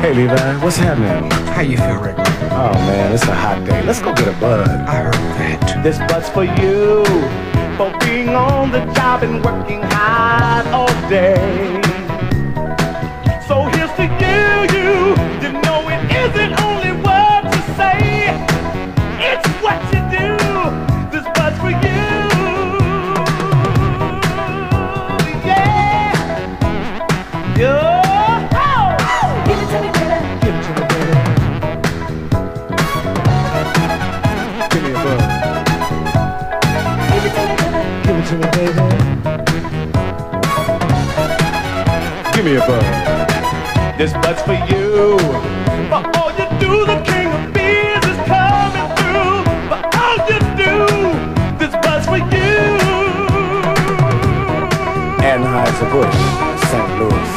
Hey Levi, what's happening? How you feel, Rick? Oh man, it's a hot day. Let's go get a bud. I heard that. This bud's for you, for being on the job and working hard all day. Give me a. Give it to me, baby. Give it to me, baby. Give me a bud. This bud's for you. For all you do, the king of beers is coming through. For all you do, this bud's for you. Anheuser-Busch, St. Louis.